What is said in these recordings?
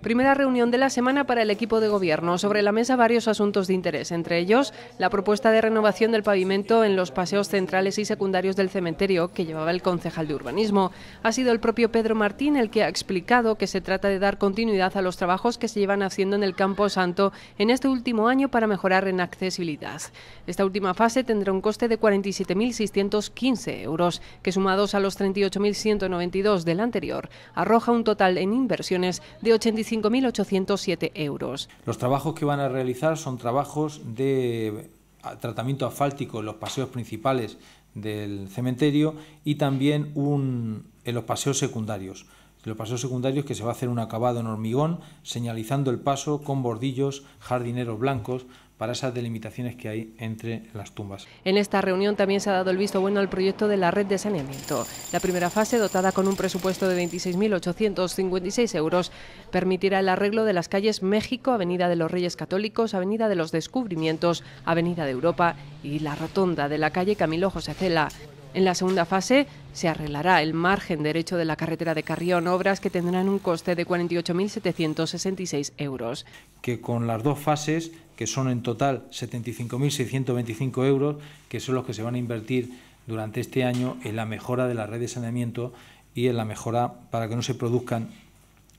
Primera reunión de la semana para el equipo de gobierno. Sobre la mesa varios asuntos de interés, entre ellos la propuesta de renovación del pavimento en los paseos centrales y secundarios del cementerio que llevaba el concejal de urbanismo. Ha sido el propio Pedro Martín el que ha explicado que se trata de dar continuidad a los trabajos que se llevan haciendo en el Campo Santo en este último año para mejorar en accesibilidad. Esta última fase tendrá un coste de 47.615 euros, que sumados a los 38.192 del anterior, arroja un total en inversiones de 85 5.807 euros. Los trabajos que van a realizar son trabajos de tratamiento asfáltico en los paseos principales del cementerio y también en los paseos secundarios. En los paseos secundarios que se va a hacer un acabado en hormigón, señalizando el paso con bordillos, jardineros blancos, para esas delimitaciones que hay entre las tumbas. En esta reunión también se ha dado el visto bueno al proyecto de la red de saneamiento. La primera fase, dotada con un presupuesto de 26.856 euros, permitirá el arreglo de las calles México, Avenida de los Reyes Católicos, Avenida de los Descubrimientos, Avenida de Europa y la rotonda de la calle Camilo José Cela. En la segunda fase se arreglará el margen derecho de la carretera de Carrión, obras que tendrán un coste de 48.766 euros. Que con las dos fases, que son en total 75.625 euros, que son los que se van a invertir durante este año en la mejora de la red de saneamiento y en la mejora para que no se produzcan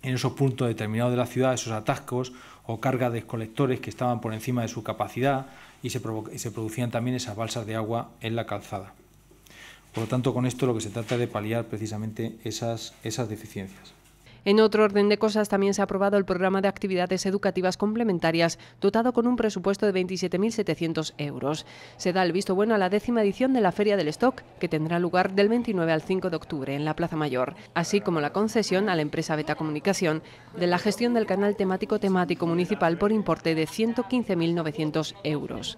en esos puntos determinados de la ciudad esos atascos o cargas de colectores que estaban por encima de su capacidad y se, y se producían también esas balsas de agua en la calzada. Por lo tanto, con esto lo que se trata de paliar precisamente esas, esas deficiencias. En otro orden de cosas, también se ha aprobado el programa de actividades educativas complementarias, dotado con un presupuesto de 27.700 euros. Se da el visto bueno a la décima edición de la Feria del Stock, que tendrá lugar del 29 al 5 de octubre en la Plaza Mayor, así como la concesión a la empresa Beta Comunicación de la gestión del canal temático temático municipal por importe de 115.900 euros.